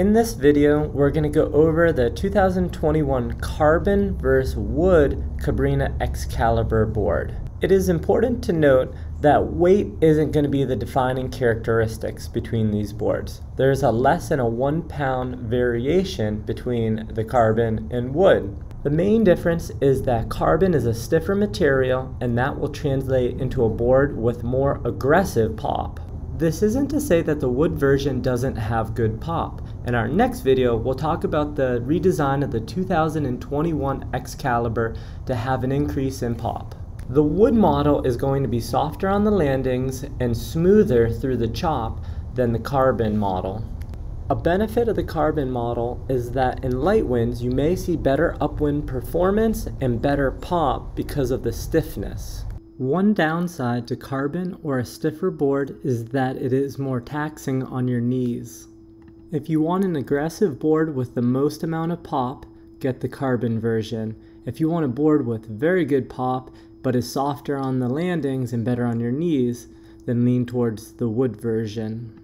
In this video, we're going to go over the 2021 Carbon vs. Wood Cabrinha XCaliber board. It is important to note that weight isn't going to be the defining characteristics between these boards. There's a less than a one pound variation between the carbon and wood. The main difference is that carbon is a stiffer material and that will translate into a board with more aggressive pop. This isn't to say that the wood version doesn't have good pop. In our next video, we'll talk about the redesign of the 2021 XCaliber to have an increase in pop. The wood model is going to be softer on the landings and smoother through the chop than the carbon model. A benefit of the carbon model is that in light winds you may see better upwind performance and better pop because of the stiffness. One downside to carbon or a stiffer board is that it is more taxing on your knees. If you want an aggressive board with the most amount of pop, get the carbon version. If you want a board with very good pop but is softer on the landings and better on your knees, then lean towards the wood version.